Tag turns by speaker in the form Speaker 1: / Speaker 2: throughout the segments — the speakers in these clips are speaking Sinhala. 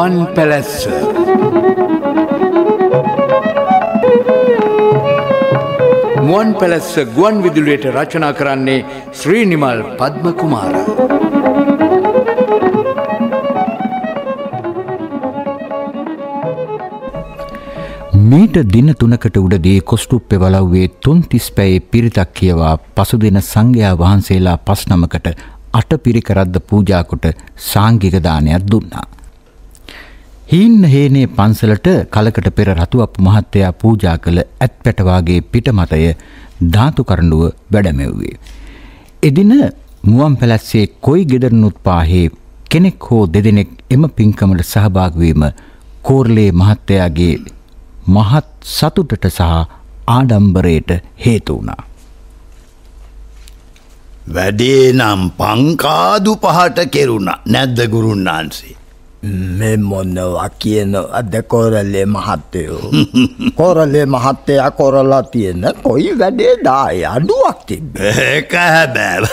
Speaker 1: මුවන් පැලැස්ස. මුවන් පැලැස්ස ගුවන් විදුලියට රචනා කරන්නේ ශ්‍රීනිමල් පද්මකුමාර.
Speaker 2: මීට දින තුනකට උඩදී කොස්ටුප්පෙ වලව්වේ තුන් තිස්පැයේ පිරිතක් කියවා පසුදින සංඝයා වහන්සේලා පස්නමකට අට පිරිකරද්ද පූජාකොට සාංගිකදානයක් දුන්නා. හීන්න හේනේ පන්සලට කලකට පෙර රතුවප් මහත්තයා පූජා කළ ඇත් පැටවාගේ පිටමතය ධාතු කරඩුව වැඩමෙව්වේ. එදින මුවන් පැලැස්සේ කොයි ගෙදරනුත් පාහේ කෙනෙක් හෝ දෙදෙනෙක් එම පින්කමට සහභාගවීම කෝර්ලේ මහත්තයාගේ මහත් සතුටට සහ ආඩම්බරයට හේතු වුණා.
Speaker 3: වැඩේ නම් පංකාදු පහට කෙරුණ නැද්ද ගුරුන්නාන්සේ.
Speaker 4: මේ මොන්නවා කියන අද කොරලේ මහත්තයෝ. කොරලේ මහත්තයා කොරලා තියෙන කොයි වැඩේ දාය අඩුවක් තිබ.
Speaker 3: ඒක හැබෑව.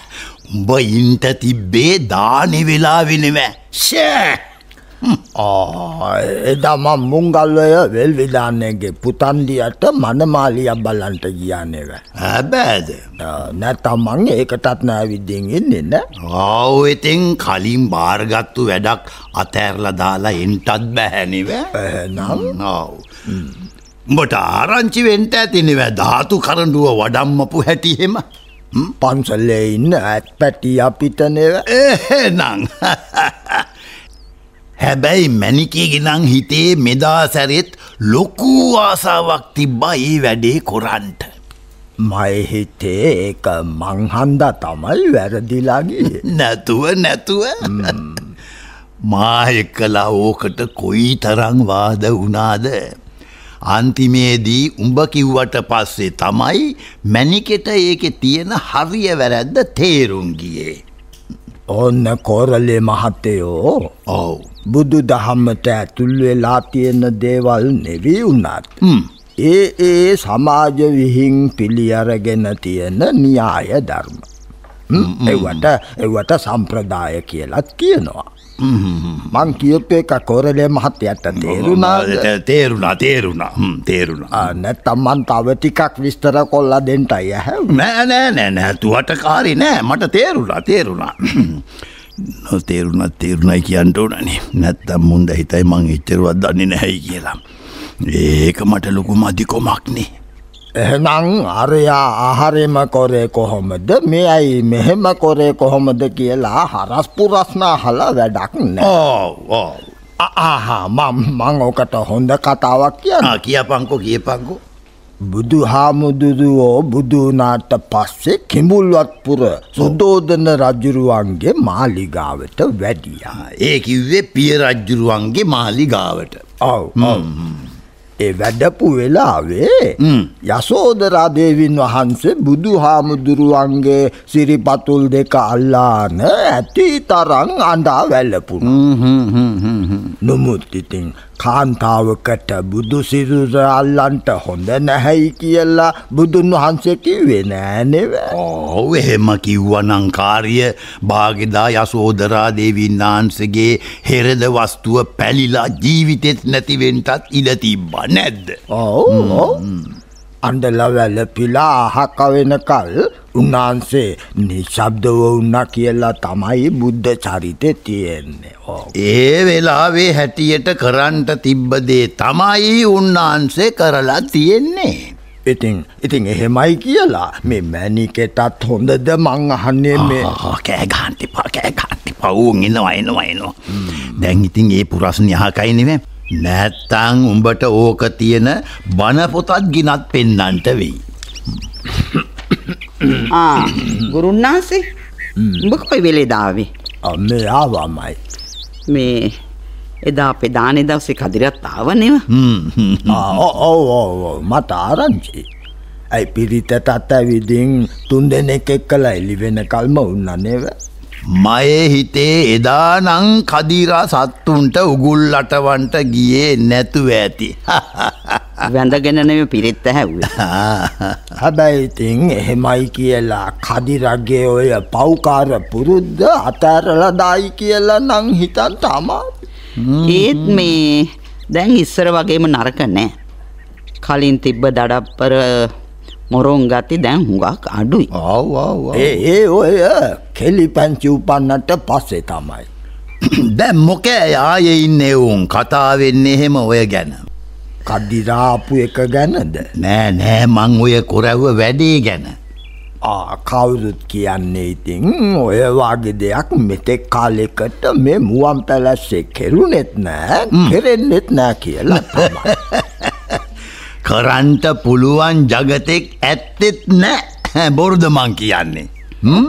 Speaker 3: උඹ ඉන්ට තිබ්බේ දානි වෙලා වෙනවෑ. ෂෑ!
Speaker 4: එදා මම මුංගල්වය වෙල් විධානයගේ පුතන්දියට මනමාලිය බලන්ට ගියානෙව.
Speaker 3: හැබෑද.
Speaker 4: නැතම් මං ඒකටත් නෑවිද්දෙන් ඉන්නන්න.
Speaker 3: ආව ඉතින් කලින් බාරගත්තු වැඩක් අතෑරල දාලා එන්ටත් බැහැනිව
Speaker 4: නම්
Speaker 3: නව. උඹට ආරංචි වෙන්ට ඇතිනිව ධාතු කරඩුව වඩම්මපු හැටිහෙම.
Speaker 4: පන්සල්ලේ ඉන්න ඇත් පැටිය අපිටනෙව
Speaker 3: එහෙනං. හැබැයි මැනිකේ ගෙනං හිතේ මෙදා සැරෙත් ලොකූ ආසාවක් තිබ්බා ඒ වැඩේ කොරන්ට.
Speaker 4: මයි හිතේ ඒක මංහන්ද තමයි වැරදිලාගේ
Speaker 3: නැතුව නැතුව මායකලා ඕකට කොයි තරං වාද වුණාද. අන්තිමේදී උඹ කිව්වට පස්සේ තමයි මැනිකෙට ඒක තියෙන හරිය වැරැද්ද තේරුම් ගියේ.
Speaker 4: ඔන්න කෝරලේ මහත්තයෝ
Speaker 3: ඔව්.
Speaker 4: බුදු දහම්මට ඇතුල් වෙලා තියෙන දේවල් නෙවී වුණත්. ඒ ඒ සමාජ විහිං පිළියරගෙන තියෙන න්‍යාය ධර්ම. එවට එවට සම්ප්‍රදාය කියලත් කියනවා. මං කියප එක කොරලේ මහත්තයට තේරුණාද?
Speaker 3: තේරුණා තේරුණා. තේරුණා.
Speaker 4: නැත්තම්මන් තව ටිකක් විස්තර කොල්ලා දෙන්ටයි ඇහැ?
Speaker 3: නෑ නෑ නෑ නැතුවට කාරි නෑ. මට තේරුණා තේරුණා. නොතේරුණත් තේරුණයි කියන්ට ඕනනේ. නැත්තම් මුන්ද හිතයි මං එච්චරුවත් දන්නේ නැහැයි කියලා. ඒක මට ලොකු මදිකොමක්නේ.
Speaker 4: එහෙනං අරයා ආහාරෙම කොරේ කොහොමද මේ අයි මෙහෙම කොරේ කොහොමද කියලා හරස්පුරස්නා හල වැඩක් නෑ ආහා මම් මං ඕකට හොඳ කතාවක් කියන්න
Speaker 3: කියපංකෝ කියපංකෝ.
Speaker 4: බුදු හාමුදුරුවෝ බුදුනාට පස්සේ කිඹුල්වත්පුර සුදෝදන රජුරුවන්ගේ මාලිගාවට වැඩියා.
Speaker 3: ඒ කිව්වේ පිය රජ්ජුරුවන්ගේ මාලිගාවට.
Speaker 4: ඔව් ඒ වැඩපු වෙලාවේ යසෝදරාදේවින් වහන්සේ බුදු හාමුදුරුවන්ගේ සිරිපතුල් දෙක අල්ලාන ඇති තරං අඩා වැල්ලපුුණ. නොමුත් ඉතින් කාන්තාවකට බුදු සිරුර අල්ලන්ට හොඳ නැහැයි කියලා බුදුන් වහන්සේ කිව්වේ නෑනෙව.
Speaker 3: ඔව් එහෙම කිව්වනංකාරිය භාගෙදා යසෝදරා දෙවින්නාන්සගේ හෙරද වස්තුව පැලිලා ජීවිතෙත් නැතිවෙන්ටත් ඉඩ තිබ්බ නැද්ද.
Speaker 4: ඔව් අන්ඩල වැල පිලා අහක වෙනකල් උන්නාන්සේ නිශබ්දව උන්න කියලා තමයි බුද්ධ චරිතය තියෙන්නේ.
Speaker 3: ඒ වෙලාවේ හැටියට කරන්ට තිබ්බදේ තමයි උන්නාන්සේ කරලා තියෙන්නේ.
Speaker 4: ඉතින් ඉතින් එහෙමයි කියලා මේ මැනිකෙටත් හොඳද මං අහන්නේ මේ
Speaker 3: කෑගහන්ටිපා කෑගහන්ටි පවුන් එනවා එනවා එනවා. දැන් ඉතින් ඒ පුරස්න යහකයිනෙව නැත්තං උඹට ඕක තියෙන බනපොතත් ගිනත් පෙන්නන්ට වෙයි.
Speaker 5: ගුරුන්නාන්සේ? උඹ කොයි වෙලේ දාවේ?
Speaker 4: මේ ආවාමයි.
Speaker 5: මේ එදා අපේ දානේ දවසේ කදිරත් ආවනෙව?
Speaker 4: ඔව මට ආරංචි. ඇයි පිරිතටත් ඇවිදිින් තුන් දෙනෙක් එක්කලා එලිවෙන කල්ම උන්නනේව
Speaker 3: මයේ හිතේ එදානං කදිරා සත්තුන්ට උගුල් අටවන්ට ගියේ නැතුව ඇති.
Speaker 5: වැඳගෙනනව පිරිත්ත හැව්ව.
Speaker 4: හැබැයි ඉතින් එහෙමයි කියලා කදිරගේ ඔය පව්කාර පුරුද්ධ අතෑරලදායි කියලා නං හිතන් තමා.
Speaker 5: ඒත් මේ දැන් ඉස්සර වගේම නරක නෑ. කලින් තිබ්බ දඩප්පර මොරොන් ගති දැන් හුඟක් අඩුයි.
Speaker 3: ඔව් ඔව්.
Speaker 4: ඒ ඒ ඔය කෙලි පැංචි උපන්නට පස්සේ තමයි.
Speaker 3: දැන් මොකෑ ආයේ ඉන්නේ උන් කතා වෙන්නේ එහෙම ඔය ගැන.
Speaker 4: කඩිරාපු එක ගැනද.
Speaker 3: නෑ නෑ මං ඔය කොරැව්ව වැඩේ ගැන.
Speaker 4: ආ කවුරුත් කියන්නේ ඉතින් ඔය වගේ දෙයක් මෙතෙක් කාලෙකට මේ මුවන් පැලැස්සේ කෙරුණෙත් නෑ කෙරෙන්නෙත් නෑ කියලා තමයි.
Speaker 3: කරන්ට පුළුවන් ජගතෙක් ඇත්තෙත් නෑ බොරුද මං කියන්නේ. හ්ම්?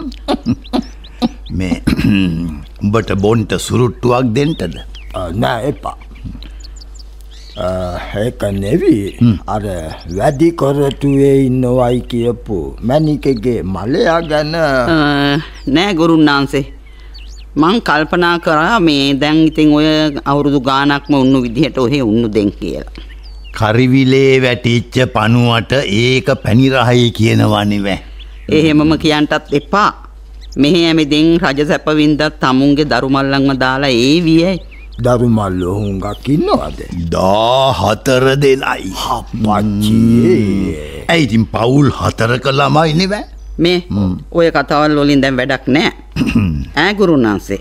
Speaker 3: මේ උඹට බොන්ට සුරුට්ටුවක් දෙන්ටද.
Speaker 4: නෑ එපා. ඒක නෙවී අර වැඩි කොරටුවේ ඉන්නවයි කියපු මැනිකගේ මලයා ගැන
Speaker 5: නෑ ගුරුන්නාන්සේ. මං කල්පනා කරා මේ දැන් ඉතින් ඔය අවුරුදු ගානක්ම උන්නු විදිහට ඔහෙ උන්නු දෙන් කියලා.
Speaker 3: කරිවිලේ වැටිච්ච පනුවට ඒක පැනිරහයි කියනවනිවැ.
Speaker 5: එහෙමම කියන්ටත් එපා. මෙහෙ ඇමෙදෙන් රජ සැපවින්දත් තමුන්ගේ දරුමල්ලංව දාලා ඒ වියයි.
Speaker 4: දරුමල්ල හුඟක් ඉන්නවද.
Speaker 3: දා හතර දෙනයි.
Speaker 4: පච්චියේ
Speaker 3: ඇයිතින් පවුල් හතරක ළමයි නෙවැ.
Speaker 5: මේ ඔය කතවල් වලින් දැන් වැඩක් නෑ. ඈ ගුරුන්නාන්සේ.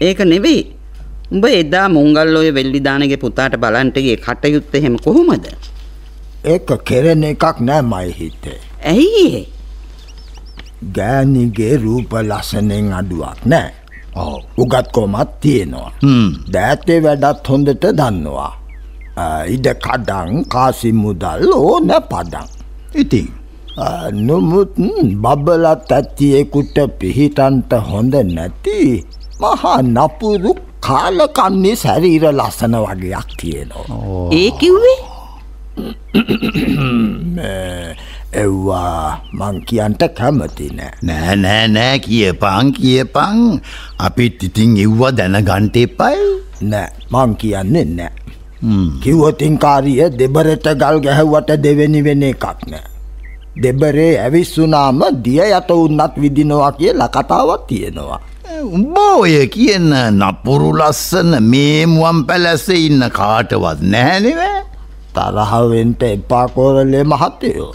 Speaker 5: ඒක නෙවෙයි. උඹ එදා මුංගල් ඔය වෙල්ලිදානගේ පුතාට බලන්ටගේ කටයුත්ත එහෙම කොහොමද?
Speaker 4: ඒක කෙරෙන එකක් නෑ මයි හිතේ.
Speaker 5: ඇයි?
Speaker 4: ගෑනිගේ රූප ලස්සනෙන් අඩුවක් නෑ.
Speaker 3: ඔව්.
Speaker 4: උගත්කොමත් තියෙනවා.
Speaker 3: හ්ම්.
Speaker 4: දෑතේ වැඩත් හොඳට දන්නවා. අ, ඉඩ කඩං කාසි මුදල් ඕන පඩං.
Speaker 3: ඉතින්
Speaker 4: නොමුත් බබලත් ඇත්තියෙකුට පිහිටන්ට හොඳ නැති මහා නපුරු කාලකන්නේ සැරීර ලස්සන වගේයක් තියෙනවා.
Speaker 5: ඒ කිව්වේ?
Speaker 4: එව්වා මං කියන්ට කැමති නෑ.
Speaker 3: නෑ නෑ නෑ කියපං කියපං අපිත් ඉතින් එව්ව දැනගන්ට එපයි.
Speaker 4: නෑ මං කියන්නේ නෑ. කිව්වතින් කාරිය දෙබරට ගල් ගැහැව්වට දෙවෙනි වෙන එකක් නෑ. දෙබරේ ඇවිස්සුනාම දිය යට උන්නත් විදිනවා කියලා කතාවක් තියෙනවා.
Speaker 3: උඹ ඔය කියන නපුරු ලස්සන මේ මුවන් පැලැස්සේ ඉන්න කාටවත් නැහැනිවෑ.
Speaker 4: තරහවෙන්ට එපා කෝරලේ මහත්තයෝ.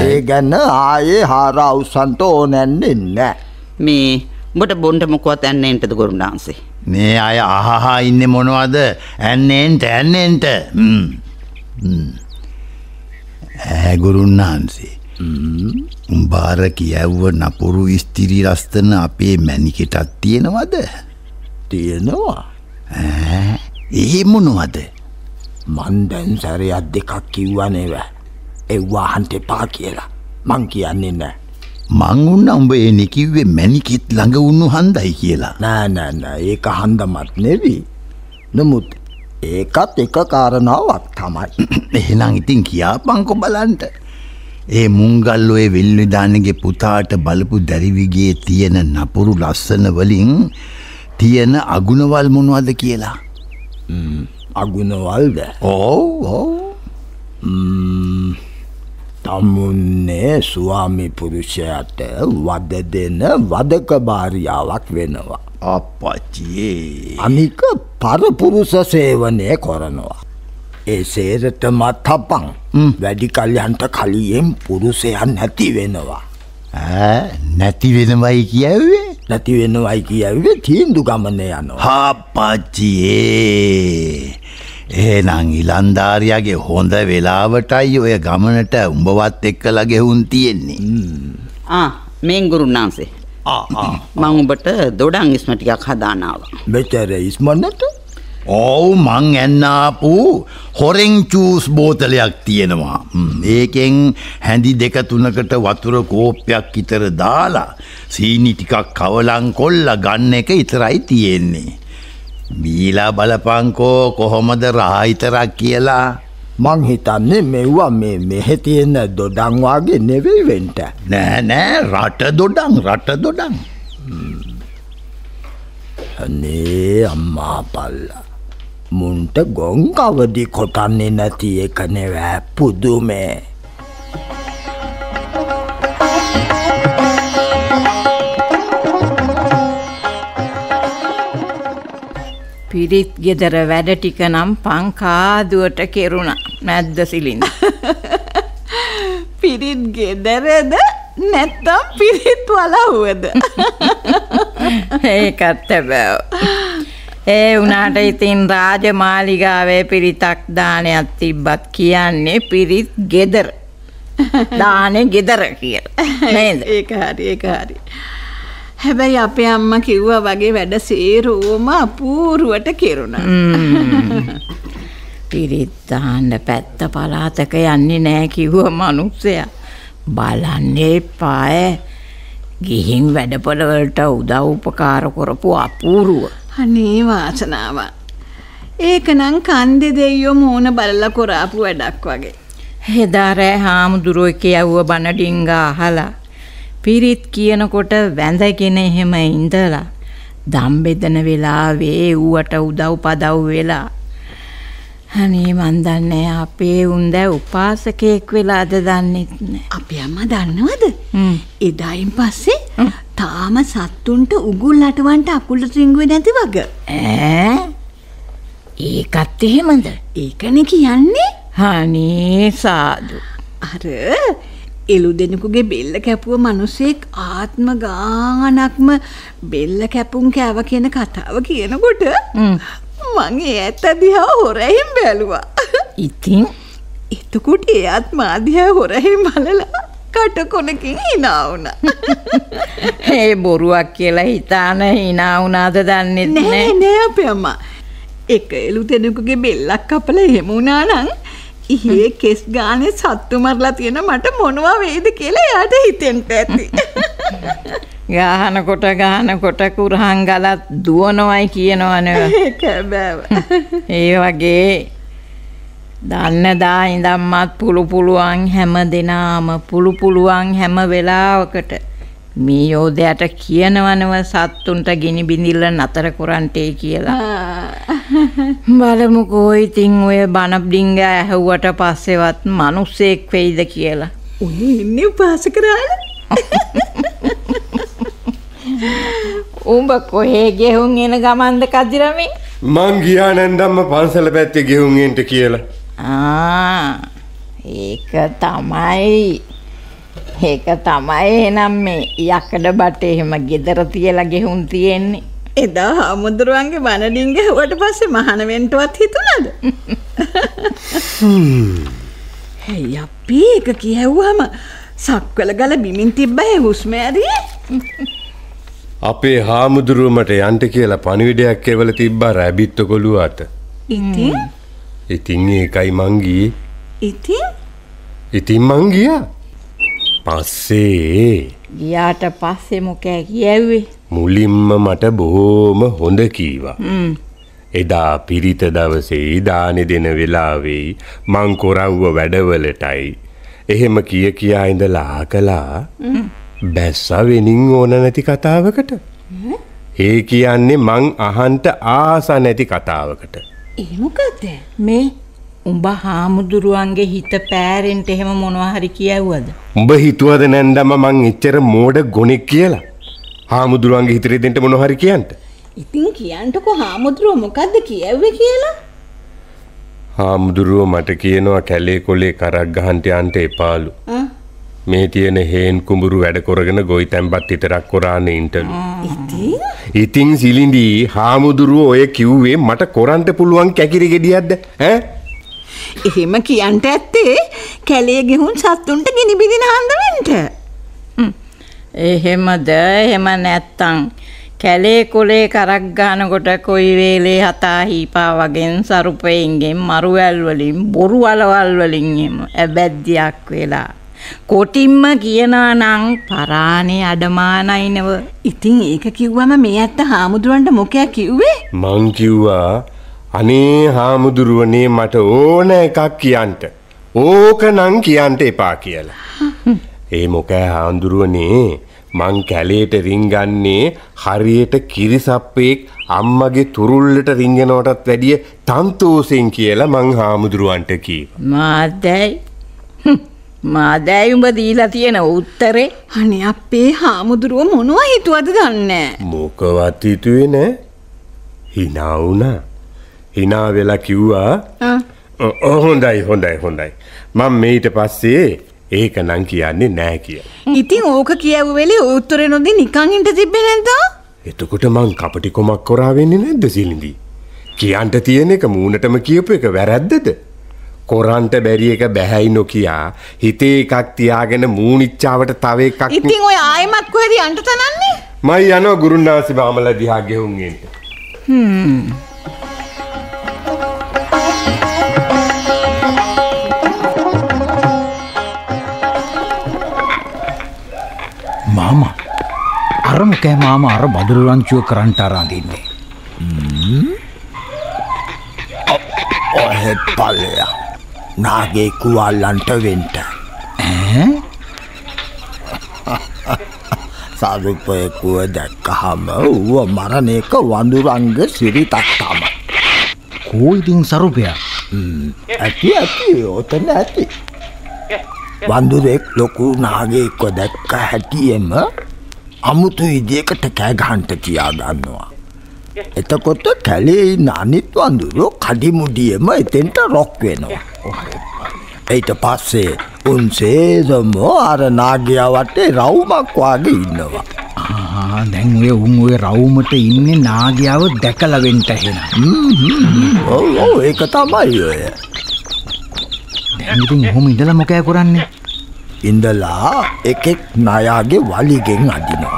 Speaker 4: ඒ ගැන්න ආයේ හාර අවසන්ට ඕනැන්නේ නෑ.
Speaker 5: මේ උඹට බොන්ට මොකවත් ඇන්නේන්ටද ගුරුන්නාන්සේ.
Speaker 3: මේ අය අහහා ඉන්න මොනවද ඇන්නේන්ට ඇන්නේන්ට ඇගුරුන්නාන්සේ උම්බාර කියැව්ව නපුරු ස්තිරි රස්තන අපේ මැනිකෙටත් තියෙනවද
Speaker 4: තියෙනවා.
Speaker 3: මොනවද
Speaker 4: මන්දැන් සැරයක් දෙකක් කිව්වනේව. එව්වාහන්ට එපා කියලා. මං කියන්නේ නෑ.
Speaker 3: මං උන්න උඹ ඒ නිකිව්වේ මැනිකෙත් ළඟ උන්නු හන්දයි කියලා
Speaker 4: නෑ නෑනෑ ඒක හන්දමත් නෙවී. නමුත් ඒකත් එක කාරණාවක් තමයි.
Speaker 3: එහෙනම් ඉතින් කියා පංකො බලන්ට ඒ මුංගල් ඔය වෙල්ලිදානගේ පුතාට බලපු දැරිවිගේ තියෙන නපුරු ලස්සන වලින් තියෙන අගුණවල් මොනවද කියලා?
Speaker 4: අගුණවල්ද?
Speaker 3: ඕ ඕ
Speaker 4: තමුන්නේ ස්වාමි පුරුෂයට වද දෙන වදක භාරියාවක් වෙනවා.
Speaker 3: අපච්චියේ
Speaker 4: අනික පරපුරුස සේවනය කොරනවා. ඒ සේරටමත් හපං වැඩි කල්යන්ට කලියෙන් පුරුසයන් නැති වෙනවා.
Speaker 3: ඈ, නැති වෙනවයි කියැවේ
Speaker 4: නැති වෙනවයි කියවේ තීන්දු ගමන යනවා.
Speaker 3: හාපච්චියේ ඒනං ඉලන්ධාරයාගේ හොඳ වෙලාවටයි ඔය ගමනට උඹවත් එක්කල ගෙහුන් තියෙන්නේ
Speaker 5: මේන් ගුරුන්නාන්සේ. මං උඹට දොඩන් ඉස්ම ටිකක් හදානාව.
Speaker 4: මෙචර ඉස්මන්නට
Speaker 3: ඔවු මං ඇන්නාපු හොරෙන් චූස් බෝතලයක් තියෙනවා. ඒකෙන් හැඳි දෙක තුනකට වතුර කෝප්පයක් ඉතර දාලා සීනි ටිකක් කවලං කොල්ල ගන්න එක ඉතරයි තියෙන්නේ. බීලා බලපංකෝ කොහොමද රාහිතරක් කියලා
Speaker 4: මං හිතන්නේ මෙව්වා මේ මෙහෙ තියෙන දොඩංවාගේ නෙවෙයිවෙන්ට.
Speaker 3: නෑ නෑ රට දොඩං රට දොඩං.
Speaker 4: අනේ අම්මා පල්ලා. මුන්ට ගොන් කවදි කොටන්නේ නැති එකනෙවෑ පුදුමේ.
Speaker 6: පිරිත් ගෙදර වැඩ ටික නම් පංකාදුවට කෙරුණ නැද්ද සිලින්ද.
Speaker 7: පිරිත් ගෙදරද නැත්තම් පිරිත් වලව්වද
Speaker 6: ඒකත් හැබැව. ඒ වනාට ඉතින් රාජමාලිගාවේ පිරිතක් දානයක් තිබ්බත් කියන්නේ පිරිත් ගෙදර. දානෙ ගෙදර කිය. නේද.
Speaker 7: ඒක හරි ඒක හරි හැබැයි අපේ අම්ම කිව්වා වගේ වැඩ සේරෝම අපූරුවට කෙරුණ
Speaker 6: පිරිත්තාන්න පැත්ත පලාතක යන්නේ නෑ කිව්ව මනුස්සය. බලන්නේ පාය ගිහින් වැඩපොළවලට උදව් උපකාර කොරපු අපූරුව.
Speaker 7: අනේ වාසනාව ඒකනම් කන්දෙ දෙයෝ මූුණ බලල කොරාපු වැඩක් වගේ
Speaker 6: හෙදාරෑ හාමුදුරුව එක යව්ව බණඩිංග අහලා. පිරිත් කියනකොට වැඳගෙන එහෙම ඉඳලා. දම්බෙදන වෙලාවේ ඌවට උදව් පදව් වෙලා. හනේ මන්දන්නේ අපේ උන්ද උපාසකයෙක් වෙලාද දන්නෙත් නෑ.
Speaker 7: අපි අම්ම දන්නවද. එදායින් පස්සේ තාම සත්තුන්ට උගුල් අටවන්ට අකුල සිංගුව නැති වග.
Speaker 6: ඈ? ඒකත් එහෙමද.
Speaker 7: ඒකන කියන්නේ.
Speaker 6: හනේ සාදු.
Speaker 7: අර එළු දෙනෙකුගේ බෙල්ල කැපුව මනුස්සෙක් ආත්ම ගානක්ම බෙල්ල කැපුම් කෑව කියන කතාව කියනකොට මගේ ඇත්ත දිහා හොරැහිම් බැලුවා.
Speaker 6: ඉතින්?
Speaker 7: එතකොට එයත් මාදිහා හොරැහිම් බලලා කටකොනකින් හිනාවුන
Speaker 6: ඒ බොරුවක් කියලා හිතාන හිනාවුනාද දන්නෙත්
Speaker 7: නෑ
Speaker 6: නෑ.
Speaker 7: අප අම්මා. එක එළු දෙනෙකුගේ බෙල්ලක් කපල හෙමුණා නං ඉහේ කෙස් ගානේ සත්තු මරලා තියෙන මට මොනවා වේද කියලා යාට හිතෙන්ට ඇති.
Speaker 6: ගාහනකොට ගානකොට කුරහන් ගලත් දුවනොවයි කියනවනව.
Speaker 7: ඒක බෑව.
Speaker 6: ඒ වගේ දන්න දා ඉඳම්මත් පුළු පුළුවන් හැම දෙනාම පුළු පුළුවන් හැම වෙලාවකට මේ යෝධයට කියනවනව සත්තුන්ට ගිනි බිඳිල්ල නතර කොරන්ටේ කියලා. බලමුකෝ ඉතින් ඔය බනබ්ඩිංග ඇහැව්වට පස්සෙවත් මනුස්සෙක් වෙයිද කියලා.
Speaker 7: උන් ඉන්න උපාස කරාල
Speaker 6: උඹ කොහේ ගෙහුන් එන ගමන්ද කදිරමින්
Speaker 8: මං ගියා නැන්දම්ම පන්සල පැත්තේ ගෙහුම් එන්ට කියලා.
Speaker 6: ආ ඒක තමයි. ඒක තමයි එනම් මේ යකඩ බට එහෙම ගෙදර තියලා ගෙහුන් තියෙන්නේ.
Speaker 7: එදා හාමුදුරුවන්ගේ බනඩිංග හුවට පස්සේ මහනවෙන්ටවත් හිතුනද හැයි අපි එක කියව්වම? සක්වල ගල බිමින් තිබ්බය හුස්මෑරී
Speaker 8: අපේ හාමුදුරුවමට යන්ට කියලා පණිවිඩයක් එවල තිබ්බා රැබිත්ත කොළුවාට.
Speaker 7: ඉතින්
Speaker 8: ඉතින් ඒකයි මංගී
Speaker 7: ඉතින්
Speaker 8: ඉතින් මංගියා. පස්සේ
Speaker 6: ගියාට පස්සේ මොකෑ කියැව්වේ
Speaker 8: මුලින්ම මට බොහෝම හොඳ කීවා. එදා පිරිත දවසේ දානෙ දෙන වෙලාවෙයි මං කොරව්ව වැඩවලටයි. එහෙම කිය කියා ඉඳලා කලා බැස්සා වෙනින් ඕන නැති කතාවකට. ඒ කියන්නේ මං අහන්ට ආස නැති කතාවකට.
Speaker 7: ඒමොකක්ද
Speaker 6: මේ උඹ හාමුදුරුවන්ගේ හිත පෑරෙන්ට එහෙම මොනවහරි කියව්වද
Speaker 8: උඹ හිතුවද නැන්දම මං එච්චර මෝඩ ගොනෙක් කියලා. හාමුදුරුවන්ගේ හිතරේ දෙට මොනොහරි කියන්ට.
Speaker 7: ඉතින් කියන්ටකො හාමුදුරුව මොකක්ද කියව්ව කියලා
Speaker 8: හාමුදුරුව මට කියනවා කැලේ කොලේ කරක් ගහන්ට අන්ට එපාලු. මේ තියෙන හේන් කුඹුරු වැඩ කොරගෙන ගොයි තැන්පත් විතරක් කොරාන්න ඉන්ටලු.
Speaker 7: ඉතින්?
Speaker 8: ඉතිං සිලින්දී හාමුදුරුව ඔය කිව්වේ මට කොරන්ට පුළුවන් කැකිරි ගෙඩියක්ද? ඈ?
Speaker 7: එහෙම කියන්ට ඇත්තේ කැලේ ගෙහුන් සත්තුන්ට ගිනිබිදින හන්දවෙන්ට
Speaker 6: එහෙමද? එහෙම නැත්තං කැලේ කොලේ කරක් ගානකොට කොයි වේලේ හතා හීපා වගෙන් සරුපයන්ගෙන් මරුවැල්වලින් බොරු අලවල්වලින් එම ඇබැද්දියක් වෙලා. කොටින්ම කියනා නං පරාණේ අඩමානයිනව
Speaker 7: ඉතින් ඒක කිව්වම මේ ඇත්ත හාමුදුරුවන්ට මොකයක් කිව්වේ
Speaker 8: මං කිව්වා අනේ හාමුදුරුවනේ මට ඕන එකක් කියන්ට. ඕක නං කියන්ට එපා කියලා. ඒ මොකෑ හාමුදුරුවනේ මං කැලේට රිංගන්නේ හරියට කිරිසප්පෙක් අම්මගේ තුරුල්ලට රිංගෙනවටත් වැඩිය තන්තෝසෙන් කියලා මං හාමුදුරුවන්ට කීව.
Speaker 6: මාදැයි මාදැයි උඹ දීලා තියෙන උත්තරේ
Speaker 7: අනේ අපේ හාමුදුරුව මොනවා හිතුවද දන්නේ
Speaker 8: මොකවත් හිතුවේ නෑ හිනවුනා හිනා වෙලා කිව්වා "ඔ- ඔ, හොඳයි හොඳයි හොඳයි. මම මේට පස්සේ ඒක නං කියන්නේ නෑ කිය.
Speaker 7: ඉතින් ඕක කියව් වෙලේ උත්තරේ නොදී නිකන් ඉඳ තිබ්බේ නැද්ද?
Speaker 8: එතකොට මං කපටි කොමක් කොරා වෙන්නේ නැද්ද සිලිඳී? කියන්ට තියෙන එක මූණටම කියපු එක වැරැද්දද? කොරන්ට බැරි එක බැහැයි නොකියා හිතේ එකක් තියාගෙන මූනිච්චාවට තව එකක්
Speaker 7: ඉතින් ඔය ආයෙමත් කොහෙද යන්න තනන්නේ?
Speaker 8: මයි යනවා ගුරුනාසි බාමල දිහා ගෙහුන්ගෙන්ට.
Speaker 2: මාම අරමකෑ මාම අර බදුරුරංචුව කරන්ට අරාඳන්නේ.
Speaker 4: ඔහෙත් පල්ලයා නාගේ කුවල්ලන්ට වෙන්ට. සාධුපයකුව දැක්කහම ඌව මරණයක වඳුරංග සිරිතක් තම
Speaker 2: කෝයිතින් සරුපයක්
Speaker 4: ඇති ඇති ඔතන ඇති. වඳුරෙක් ලොකු නාගේක්ව දැක්ක හැටියෙම අමුතු විදියකට කෑගහන්ට තියාගන්නවා. එතකොට කැලේ ඉන්න අනිත් වඳුරෝ කඩිමුඩියම එතෙන්ට රොක් වෙනවා. එයිට පස්සේ උන්සේදමෝ අර නාගයා වටේ රවුමක් වාගේ ඉන්නවා.
Speaker 2: ආ, දැන් ඔය උන් ඔය රවුමට ඉන්නේ නාගයාව දැකලවෙන්ට හෙන
Speaker 4: ඔව් ඔව් ඒක තමයි ඔය.
Speaker 2: දැන්ඉතින් හොම ඉඳල මොකෑ කරන්නේ
Speaker 4: ඉඳලා එකෙක් නයාගේ වලිගෙන් අදිනවා.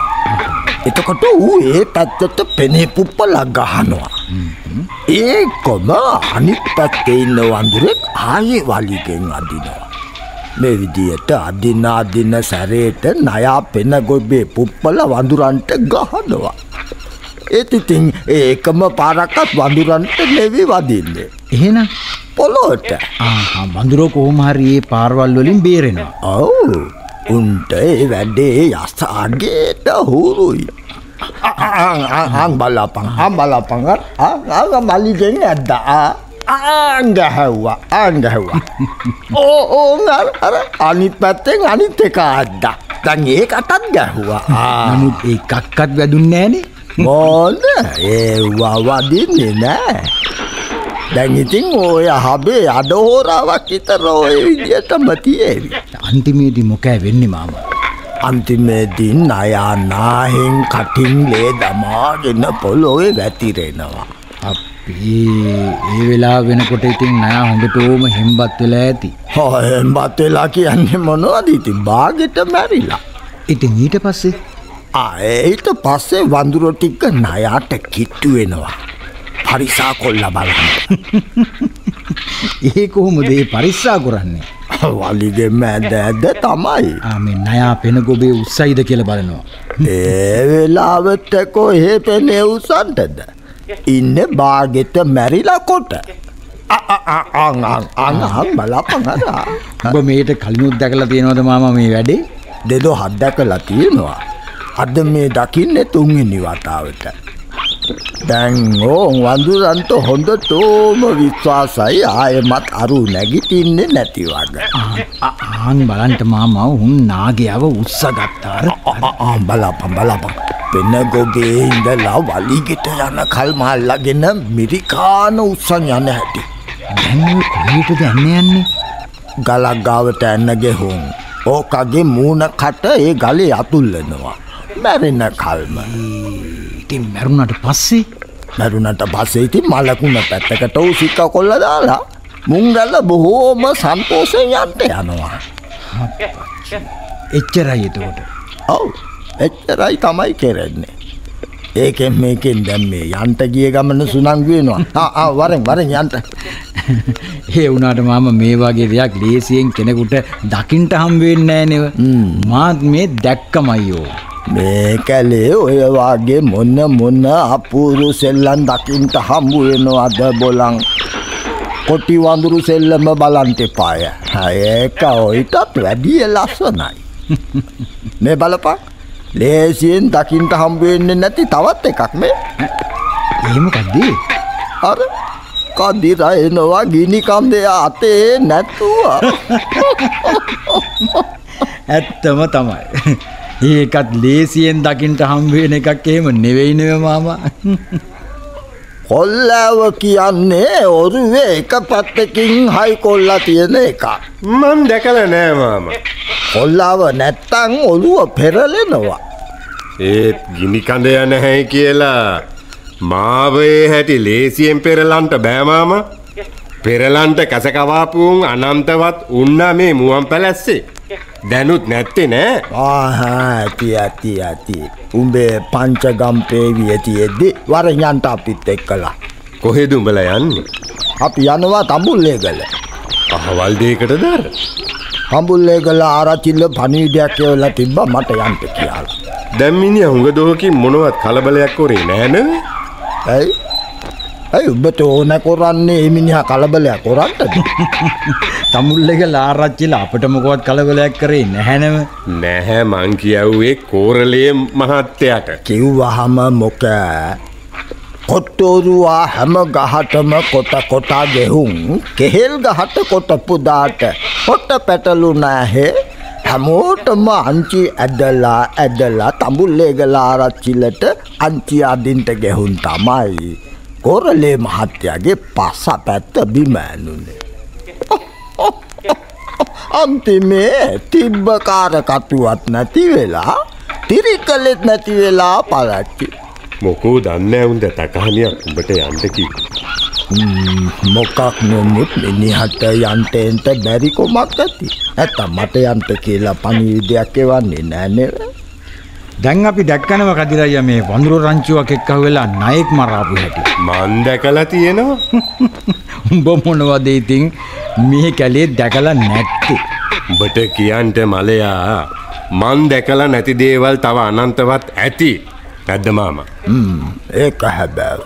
Speaker 4: එතකොට ඌ ඒ පැත්තට පෙනේ පුප්පලක් ගහනවා. ඒකොම අනිත් පැත්තේ ඉන්න වඳුරෙක් ආයේ වලිගෙන් අදිනවා. මේ විදියට අදින අදින සැරේට නයා පෙන ගොබේ පුප්පල වඳුරන්ට ගහනවා. ඒත් ඉතින් ඒ එකම පාරක්කත් වඳුරන්ට නෙවි වදින්නේ.
Speaker 2: එහෙන
Speaker 4: පොලොට
Speaker 2: බඳුරෝ කොහොමහරි ඒ පාර්වල් වලින් බේරෙනවා
Speaker 4: ඔව් උන්ට ඒ වැඩේ යස්සාගේට හුරුයි අං බලාපං හම් බලාපං ආග මල්ලිගෙන් ඇද්ද. ආංගහැව්වා ආංගහැව්වා ඕ ඕ අර අනිත් පැත්තෙන් අනිත් එක අද්දා දැන් ඒකටත් ගැහුවා.
Speaker 2: නමුත් ඒකක්කත් වැදුන්නෑනේ
Speaker 4: මොන? ඒවා වදින්නේ නෑ දැන් ඉතින් ඔය හබේ අඩහෝරාවක් විතර ඔය විදියටම තියේවි.
Speaker 2: අන්තිමේදී මොකෑ වෙන්නේ මාම?
Speaker 4: අන්තිමේදී නයා නාහෙන් කටින් ලේ දමාගෙන පොළොවේ වැතිරෙනවා.
Speaker 2: අපේ ඒ වෙලා වෙනකොට ඉතින් නෑ හොඳටෝම හෙම්බත් වෙලා ඇති.
Speaker 4: හොහෙම්බත් වෙලා කියන්නේ මොනවද? ඉතින් බාගෙට මැරිලා.
Speaker 2: ඉතින් ඊට පස්සේ?
Speaker 4: ආඒට පස්සේ වඳුරෝ ටික්ක නයාට කිට්ටු වෙනවා පරිසා කොල්ල බලන්න.
Speaker 2: ඒ කොහොමද ඒ පරිස්සා කරන්නේ?
Speaker 4: වලිගෙම ඇද ඇද තමයි.
Speaker 2: ආමේ නයා පෙන ගොබේ උත්සයිද කියල බලනවා.
Speaker 4: ඒ වෙලාවට කොහේ පෙනේ උසන්ටද? ඉන්න බාගෙට මැරිලා කොට. අං බලපහරා
Speaker 2: ඔබ මේට කලිනුත් දැකලා තියෙනවද මාම මේ වැඩේ?
Speaker 4: දෙදෝ හද්දැකලා තියෙනවා. අද මේ දකින්න තුන්ගනි වතාවට දැන් ඕ වඳුරන්ට හොඳටෝම විශ්වාසයි ආයමත් අරු නැගිටින්නේ නැති වග.
Speaker 2: ආන් බලන්ට මාම උන් නාගයාව උත්ස ගත්තාර
Speaker 4: බලපම් බලපම් පෙන ගොබේ ඉඳලා වලිගෙට යන කල්මල්ලගෙන මිරිකාන උත්සන් යන හැටි.
Speaker 2: දැන් කොලීටද ඇන්න යන්නේ
Speaker 4: ගලක් ගාවට ඇන්නගෙ හුන් ඕකගේ මූුණ කට ඒ ගලේ අතුල්ලනවා මැරෙන කල්ම
Speaker 2: ඉතින් මැරුණට පස්සේ?
Speaker 4: මැරුණට පස්සේ ඉතින් මලකුණ පැත්තකට වූ සික්ක කොල්ල දාලා මුංගල්ල බොහෝම සන්තෝසයෙන් යන්ට යනවා.
Speaker 2: එච්චරයි එතකොට.
Speaker 4: ඔව් එච්චරයි තමයි කෙරෙන්නේ. ඒකෙන් මේකෙන් දැම් මේ යන්ට ගිය ගමන සුනංගුවෙනවා වරෙන් වරෙන් යන්ට.
Speaker 2: ඒ වුණට මම මේ වගේ දෙයක් ලේසියෙන් කෙනෙකුට දකිින්ට හම්වෙන්න නෙව මාත් මේ දැක්කමයියෝ
Speaker 4: මේ කැලේ ඔය වගේ මොන්න මොන්න අපූරු සෙල්ලන් දකිින්ට හම්බුවෙනවාද බොලං කොටි වඳුරු සෙල්ලම බලන්ට පාය ඒක ඔයිටත් වැඩිය ලස්සනයි. මේ බලපක් ලේසියෙන් දකිින්ට හම්බුවෙන්නේ නැති තවත් එකක් මේ
Speaker 2: ඒමකක්දී
Speaker 4: අර කදිරයනවා ගිනිකම් දෙය අතේ නැත්තුවා
Speaker 2: ඇත්තම තමයි ඒකත් ලේසියෙන් දකිින්ට හම්බුවෙන එකක් එහෙම නෙවෙයිනව මාම
Speaker 4: කොල්ලෑව කියන්නේ ඔරුවේ එක පැත්තකින් හයි කොල්ලා තියෙන එක.
Speaker 8: මන් දැකල නෑ මාම.
Speaker 4: කොල්ලාව නැත්තං ඔළුව පෙරලෙනවා.
Speaker 8: ඒත් ගිනි කඳ යන හැයි කියලා මාවේ හැටි ලේසියෙන් පෙරලන්ට බෑමාම පෙරලන්ට කැසකවාපුුන් අනන්තවත් උන්න මේ මුවන් පැලැස්සේ දැනුත් නැත්තේ නෑ
Speaker 4: ආහා ඇති ඇති ඇති. උඹේ පංචගම්පේවී ඇතියෙද්දි වරඥන්ට අපිත් එක් කලා.
Speaker 8: කොහෙද උඹල යන්නේ
Speaker 4: අපි යනවා තඹුල්ලේ ගල.
Speaker 8: අහවල්දයකට දර
Speaker 4: හම්බුල්ලේ කල ආරචිල්ල පනීඩයක් කියවලා තිබ්බ මට යන්ට කියලා.
Speaker 8: දැම්මිනි හුඟ දෝකින් මොනවත් කලබලයක් කොරේ නෑනව
Speaker 4: ඇයි ඇයි උබට ඕන කොරන්නේ? එමිනිහ කලබලයක් කොරන්නද?
Speaker 2: තමුල්ලක ලාරච්චිල අපට මොකොත් කලගලයක් කරේ නැහැනව.
Speaker 8: නැහැ මං කියව්වේ කෝරලේ මහත්තයට.
Speaker 4: කිව්වහම මොක? කොට්ටෝරුවා හැම ගහටම කොට කොටා ගෙහුම් කෙහෙල් ගහට කොට පුදාට හොට පැටලු නෑහේ. හැමෝටම අංචි ඇදලා ඇදලා තඹුල්ලේ ගලාරච්චිලට අංචි අදින්ට ගෙහුන් තමයි කොරලේ මහත්තයාගේ පස්ස පැත්ත බිමෑනුනේ අන්තිමේ තිබ්බකාරකතුවත් නැති වෙලා තිරිකලෙත් නැති වෙලා පලච්චි
Speaker 8: මොකෝ දන්න ඇවුන්ද තකහනයක් උඹට යන්ටකි
Speaker 4: මොකක් නොමුත් මිනිහට යන්ටෙන්ට බැරි කොමක් ඇති ඇත මට යන්ට කියලා පනිවිදයක් එවන්නේ නෑනෙව
Speaker 2: දැන් අපි දැක්කනව කදිරයිය මේ වඳුරු රංචුවක් එක්ක වෙලා නයෙක් මරාපු හැටි.
Speaker 8: මන් දැකලා තියෙනවා.
Speaker 2: උඹ මොනවද ඉතින්? මේ කැලේ දැකලා නැත්තේ.
Speaker 8: උඹට කියන්ට මලයා මන් දැකලා නැති දේවල් තව අනන්තවත් ඇති. නැද්ද මාම?
Speaker 4: ඒක හැබැව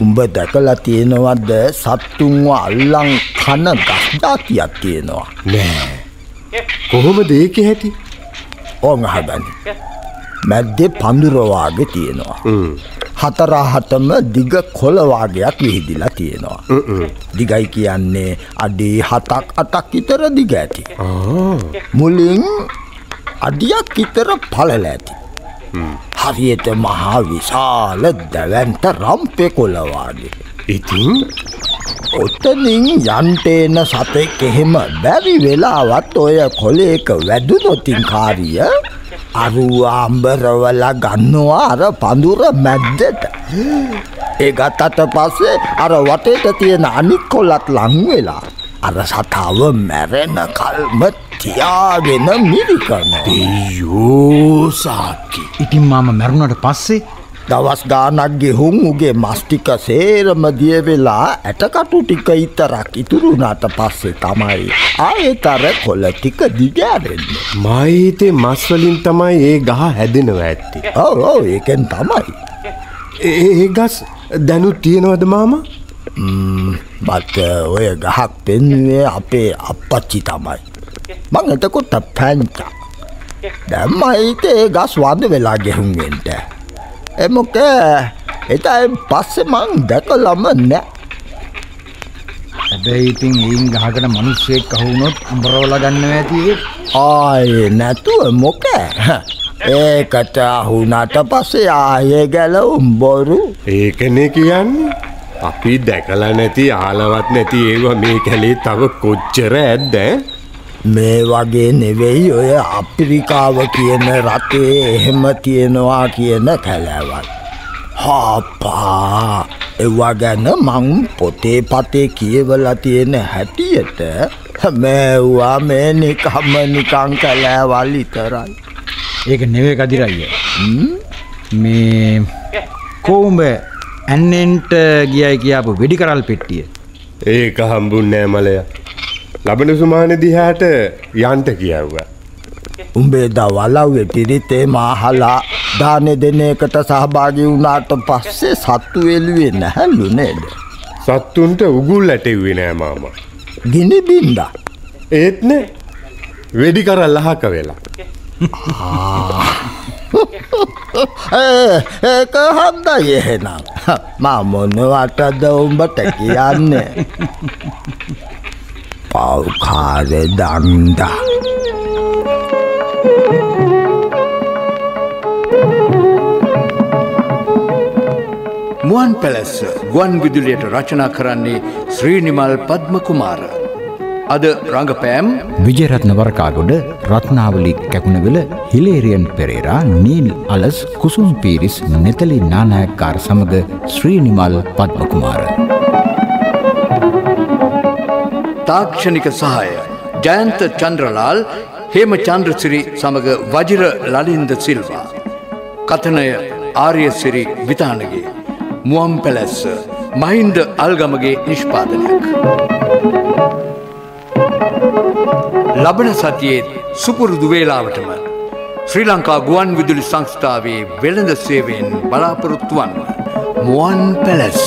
Speaker 4: උඹ දැකලා තියෙනවද? සත්තුන්ව අල්ලං කන ගස්ජාතියක් තියෙනවා.
Speaker 8: නෑ. කොහොමද ඒක හැටි?
Speaker 4: ඕං හදනි මැද්දෙ පඳුරවාගේ තියෙනවා. හතරහටම දිග කොලවාගයක් විහිදිලා තියෙනවා. දිගයි කියන්නේ අඩේ හතක් අටක් ඉතර දිග ඇති. මුලින් අඩියක් ඉතර පලල ඇති. හරියට මහා විශාල දැවන්ට රම්පෙ කොලවාගේ
Speaker 8: ඉතින්?
Speaker 4: ඔත්තනින් යන්ටේන සතෙක් එහෙම බැරි වෙලාවත් ඔය කොලේක වැදුනොතින් කාරිය අරුවාම්බරවල ගන්නවා අර පඳුර මැද්දට. ඒ ගත්තට පස්සේ අර වටේට තියෙන අනික් කොල්ලත් ලංවෙලා අර සතාව මැරෙන කල්ම තියාගෙන මිරිකනවා.
Speaker 8: යෝසාකි
Speaker 2: ඉතින් මාම මැරුණට පස්සේ
Speaker 4: දවස් ගානක් ගෙහුම් උගේ මස්ටික සේරම දිය වෙලා ඇටකටු ටික ඉතරක් ඉතුරුනාට පස්සේ තමයි ආයෙතර කොල ටික දිගෑරෙන්නේ.
Speaker 8: මයිතේ මස්වලින් තමයි ඒ ගහ හැදෙනව ඇත්තේ
Speaker 4: ඔව් ඔව් ඒකෙන් තමයි.
Speaker 8: ඒ ගස් දැනුත් තියෙනවද මාම
Speaker 4: බත් ඔය ගහක් පෙන්වේ අපේ අපච්චි තමයි. මං එතකොට පැංචා. දැම්මයිත ගස් වද වෙලා ගෙහුන්ගෙන්ට. එමොක එතයි පස්සෙ මං දැකලම නෑ.
Speaker 2: හැබැයි ඉතින් එයින් ගහකට මිනිස්සෙක් අහුනොත් අඹරවලා ගන්නවා ඇති.
Speaker 4: ආයේ නැතුව මොක ඒකට අහුනට පස්සේ ආයේ ගැලවුම් බොරු
Speaker 8: ඒකනේ කියන්නේ අපි දැකලා නැති ආලවත් නැති ඒව මේ කැලේ තව කොච්චර ඇද්ද ඈ?
Speaker 4: මේ වගේ නෙවෙයි ඔය අප්‍රිකාව කියන රටේ එහෙම තියෙනවා කියන කැලෑවල්. හාපා එවා ගැන මං පොතේ පතේ කියවලා තියෙන හැටියට මෑවා මේ නිකම්ම නිකං කැලෑවල් ඉතරයි.
Speaker 2: ඒක නෙවේ කදිරයිය. මේ කෝඹ ඇන්නෙන්ට ගියයි කියාපු වෙඩි කරල් පෙට්ටිය.
Speaker 8: ඒක හම්බුන්නෑ මලය ලබන සුමාන දිහාට යන්ට කියව්වා.
Speaker 4: උඹේ ද වලව්වෙ පිරිතේ මාහලා දානෙ දෙන එකට සහභාගි වුණාට පස්සේ සත්තු එළුවේ නැහැලු නේද.
Speaker 8: සත්තුන්ට උගුල් ඇටෙව්වේ නෑ මාම.
Speaker 4: ගිනි බින්දා.
Speaker 8: ඒත්න වෙඩි කරල් අහක වෙලා.
Speaker 4: ඒක හන්දයි එහෙනම්. මා මොනවටද උඹට කියන්නේ පව්කාර දන්දා
Speaker 1: මුවන් පැලැස්ස ගුවන් විදුලියට රචනා කරන්නේ ශ්‍රීනිමල් පද්මකුමාර. අද රඟපෑම්
Speaker 2: විජයරත්න වරකාගොඩ රත්නාවලි කැකුණවෙල හිලේරියන් පෙරේරා නීල් අලස් කුසුම් පීරිස් නෙතලි නානායක්කාර සමඟ ශ්‍රීනිමල් පද්මකුමාර.
Speaker 1: තාක්ෂණික සහාය ජයන්ත චන්ද්‍රලාල් හේම චන්ද්‍රසිරි සමඟ වජිර ලලින්ද සිල්වා. කතනය ආර්යසිරි විතානගේ මුවම් පැලැස්ස මහින්ද අල්ගමගේ නිෂ්පාදනයක්. ලබන සතියේත් සුපුරුදු වේලාවටම ශ්‍රී ලංකා ගුවන් විදුලි සංස්ථාවේ වෙළඳ සේවයෙන් බලාපොරොත්තු වන්න. මුවන් පැලැස්ස.